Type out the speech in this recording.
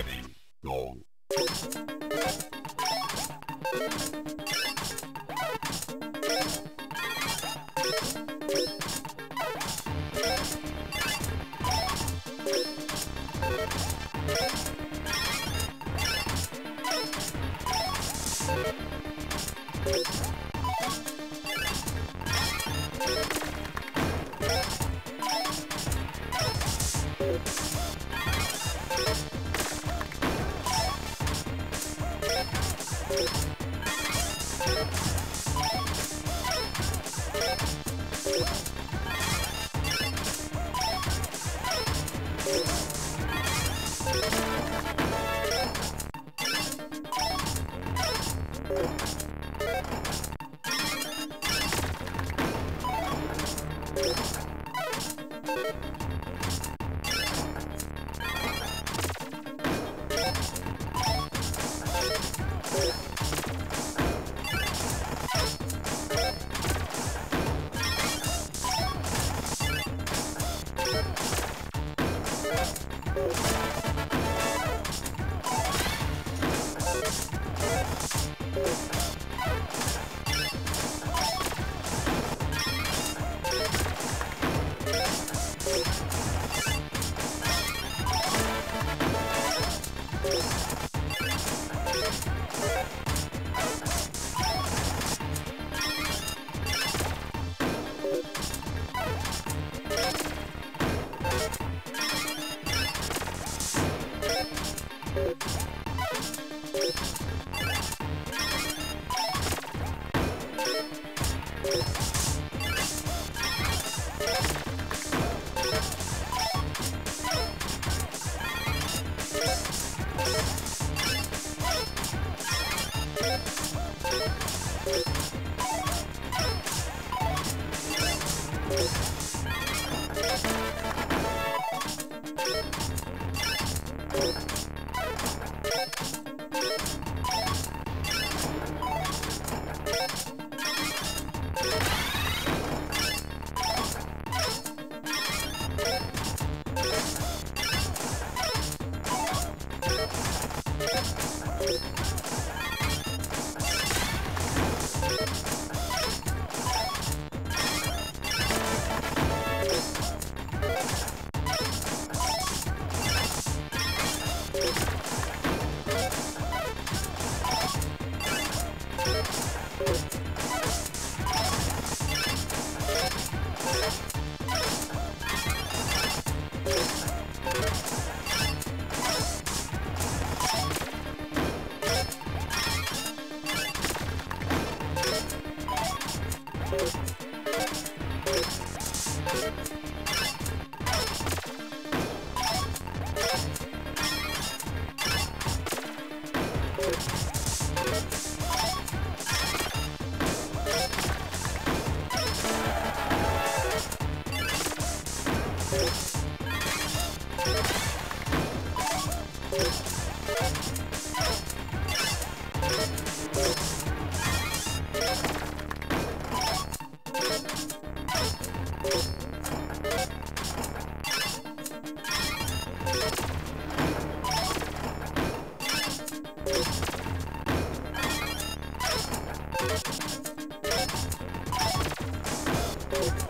Ready, go. Thank you